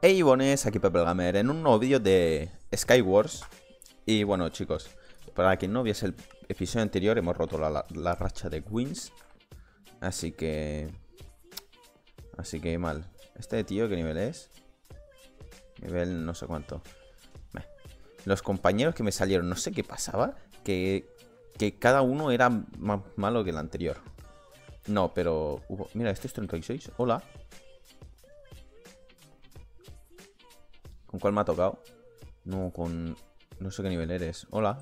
Hey bones, aquí Pepe Gamer en un nuevo vídeo de Skywars. Y bueno chicos, para quien no viese el episodio anterior hemos roto la, racha de wins. Así que... Así que mal. ¿Este tío qué nivel es? Nivel no sé cuánto. Los compañeros que me salieron, no sé qué pasaba Que, que cada uno era más malo que el anterior. No, pero... Mira, este es 36, hola ¿Con cuál me ha tocado? No, con... No sé qué nivel eres. Hola.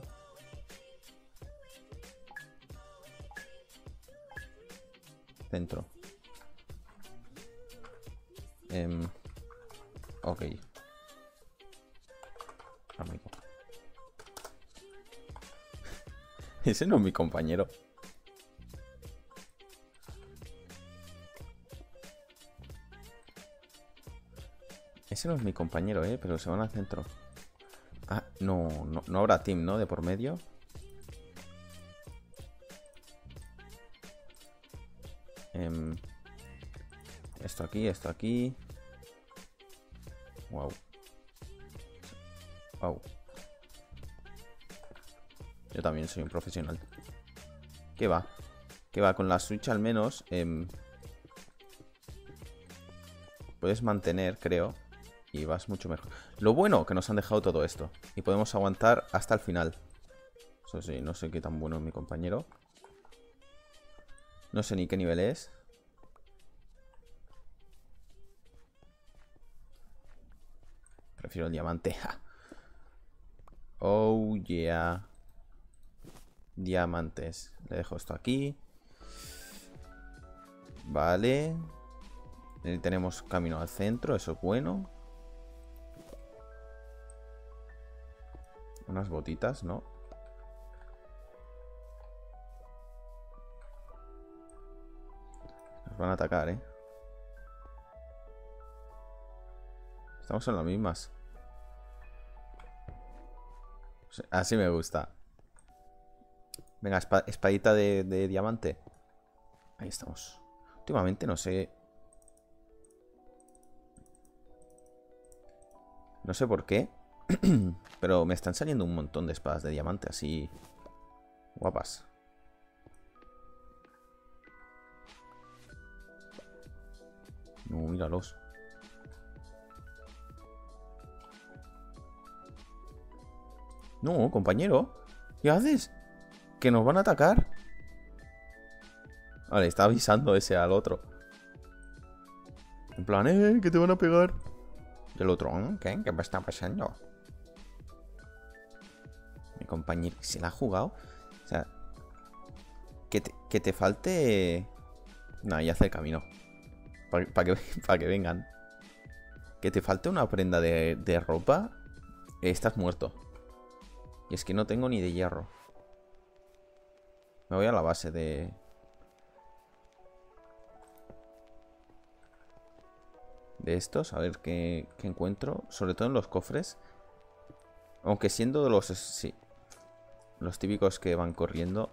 Centro. Eh... Ok. Amigo. Ese no es mi compañero. Ese no es mi compañero, ¿eh? Pero se van al centro. Ah, no, no, habrá team, ¿no? De por medio. Em, esto aquí, esto aquí. Wow. Wow. Yo también soy un profesional. ¿Qué va? ¿Qué va? Con la Switch al menos... Em, puedes mantener, creo y vas mucho mejor. Lo bueno que nos han dejado todo esto. Y podemos aguantar hasta el final. Eso sí, no sé qué tan bueno es mi compañero. No sé ni qué nivel es. Prefiero el diamante. Oh, yeah. Diamantes. Le dejo esto aquí. Vale. Tenemos camino al centro, eso es bueno. Unas botitas, ¿no? Nos van a atacar, ¿eh? Estamos en las mismas. Así me gusta. Venga, espadita de, de diamante. Ahí estamos. Últimamente no sé... No sé por qué. Pero me están saliendo un montón de espadas de diamante así guapas. No, míralos. No, compañero. ¿Qué haces? ¿Que nos van a atacar? Vale, está avisando ese al otro. En plan, eh, que te van a pegar. Y el otro, mm, ¿qué? ¿Qué me está pasando? Compañero se la ha jugado. O sea, que te, que te falte... No, ya hace el camino. Para que, que vengan. Que te falte una prenda de, de ropa. Estás muerto. Y es que no tengo ni de hierro. Me voy a la base de... De estos, a ver qué, qué encuentro. Sobre todo en los cofres. Aunque siendo de los... Sí, los típicos que van corriendo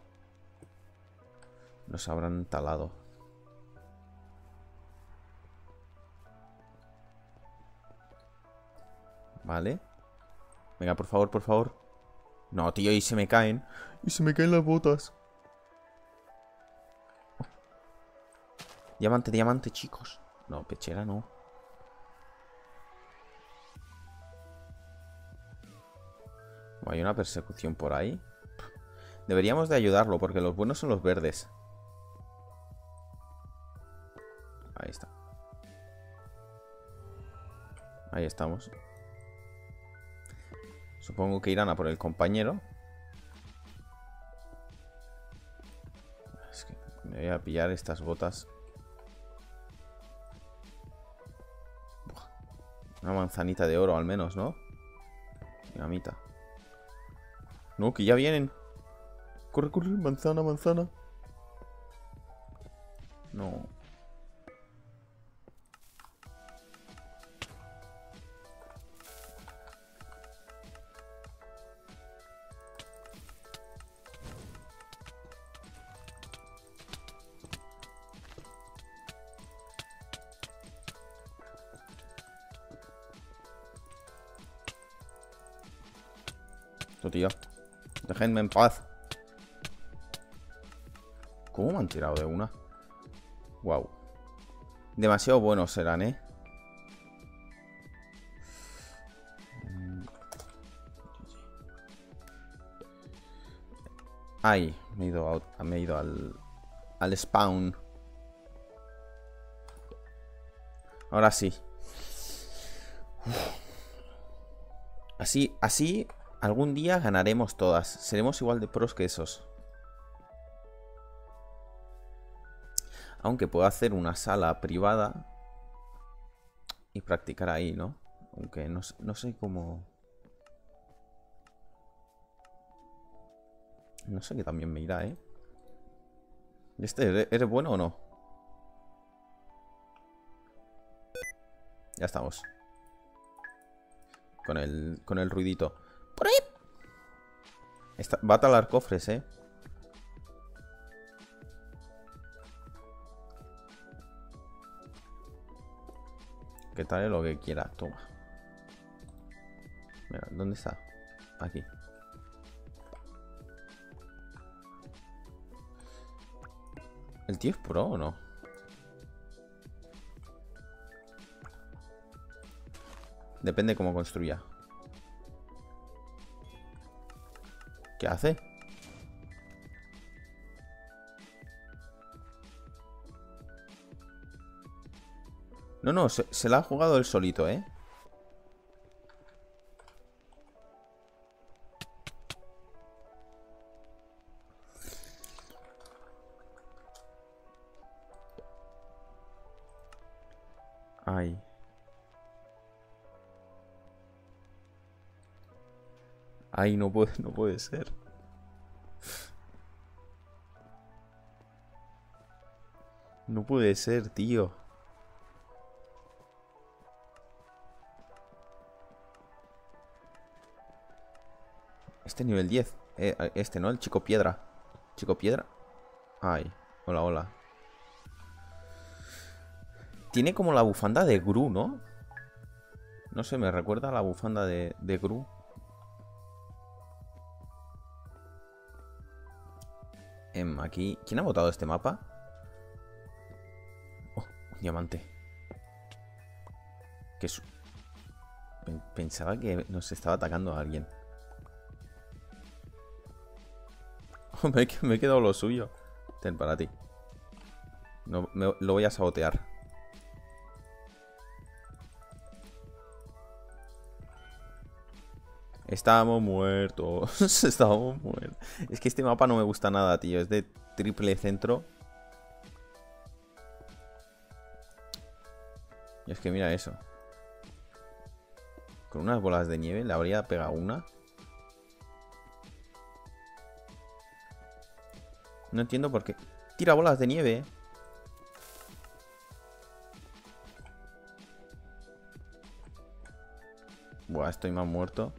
los habrán talado. Vale. Venga, por favor, por favor. No, tío, y se me caen. Y se me caen las botas. Diamante, diamante, chicos. No, pechera no. Hay una persecución por ahí. Deberíamos de ayudarlo porque los buenos son los verdes. Ahí está. Ahí estamos. Supongo que irán a por el compañero. Es que me voy a pillar estas botas. Una manzanita de oro al menos, ¿no? Dinamita. No, que ya vienen. Corre, corre, manzana, manzana. No. Tío, dejadme en paz. ¿Cómo me han tirado de una? Wow. Demasiado buenos serán, ¿eh? Ay, me he ido, me he ido al, al spawn. Ahora sí. Así, así, algún día ganaremos todas. Seremos igual de pros que esos. Aunque puedo hacer una sala privada y practicar ahí, ¿no? Aunque no, no sé cómo... No sé qué también me irá, ¿eh? ¿Este eres bueno o no? Ya estamos. Con el, con el ruidito. ¡Por ahí! va a talar cofres, ¿eh? Que tal lo que quiera. Toma. Mira, ¿dónde está? Aquí. ¿El tío es pro o no? Depende cómo construya. ¿Qué hace? No, no, se, la ha jugado él solito, ¿eh? Ay. Ay, no puede, no puede ser. No puede ser, tío. Este nivel 10. Eh, este, ¿no? El chico piedra. Chico piedra. Ay. Hola, hola. Tiene como la bufanda de Gru, ¿no? No sé, me recuerda la bufanda de, Gru. Em, aquí... ¿Quién ha votado este mapa? Oh, un diamante. Que Pensaba que nos estaba atacando a alguien. Me, he quedado lo suyo. Ten, para ti. No, lo voy a sabotear. Estábamos muertos. Estábamos muertos. Es que este mapa no me gusta nada, tío. Es de triple centro. Y es que mira eso. Con unas bolas de nieve le habría pegado una. No entiendo por qué. Tira bolas de nieve. Eh. Buah, estoy más muerto.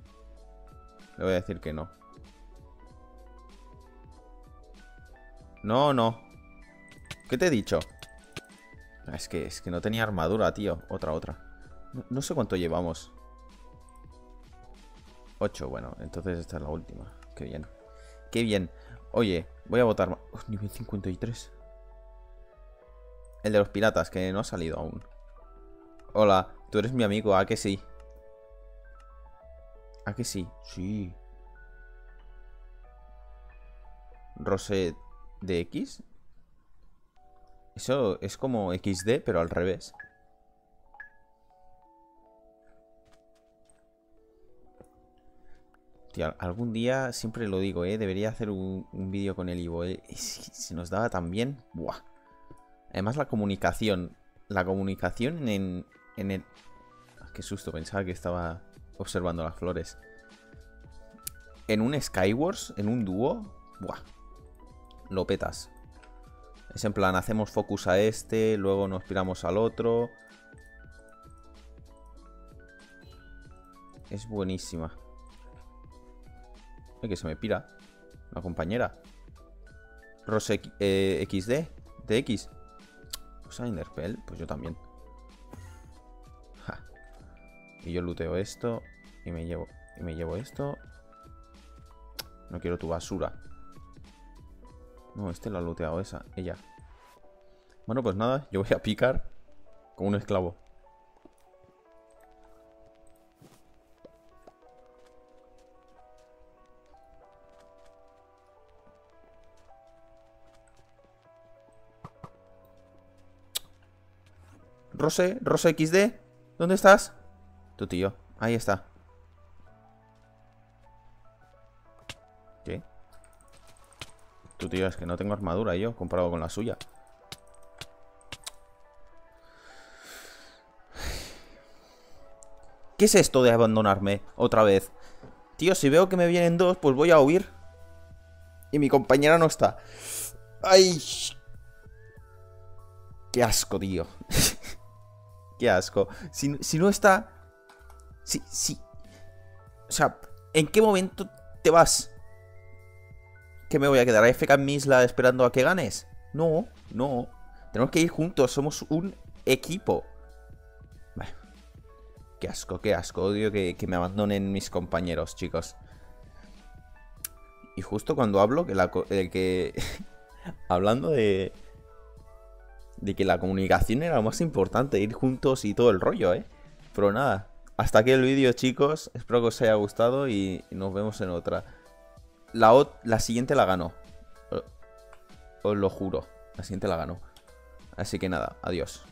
Le voy a decir que no. No, no. ¿Qué te he dicho? Ah, es que, es que no tenía armadura, tío. Otra, otra. No, sé cuánto llevamos. 8, bueno, entonces esta es la última. Qué bien. Qué bien. Oye, voy a votar... nivel 53. El de los piratas, que no ha salido aún. Hola, tú eres mi amigo, ¿a que sí? ¿A que sí? Sí. Rose de X. Eso es como XD, pero al revés. Algún día, siempre lo digo, ¿eh? Debería hacer un, vídeo con el Ivo. ¿eh? Si nos daba tan bien. Buah. Además, la comunicación. La comunicación en, en el... Ah, qué susto, pensaba que estaba observando las flores. En un Skywars, en un dúo, buah, lo petas. Es en plan, hacemos focus a este, luego nos piramos al otro. Es buenísima. Que se me pira. Una compañera. Rose eh, XD. De X. Pues pues yo también. Y yo luteo esto. Y me llevo, y me llevo esto. No quiero tu basura. No, este lo ha looteado esa, ella. Bueno, pues nada, yo voy a picar como un esclavo. Rose, Rose XD, ¿dónde estás? Tu tío, ahí está. ¿Qué? Tu tío, es que no tengo armadura yo, comparado con la suya. ¿Qué es esto de abandonarme otra vez? Tío, si veo que me vienen dos, pues voy a huir. Y mi compañera no está. ¡Ay! ¡Qué asco, tío! ¡Qué asco! Si, si no está... Si, si... O sea, ¿en qué momento te vas? ¿Que me voy a quedar FK en mi isla esperando a que ganes? No, no. Tenemos que ir juntos, somos un equipo. Qué asco, qué asco. Odio que, me abandonen mis compañeros, chicos. Y justo cuando hablo, que la... que hablando de... De que la comunicación era lo más importante, ir juntos y todo el rollo, ¿eh? Pero nada, hasta aquí el vídeo, chicos. Espero que os haya gustado y nos vemos en otra. La, la siguiente la ganó. Os lo juro. La siguiente la ganó. Así que nada, adiós.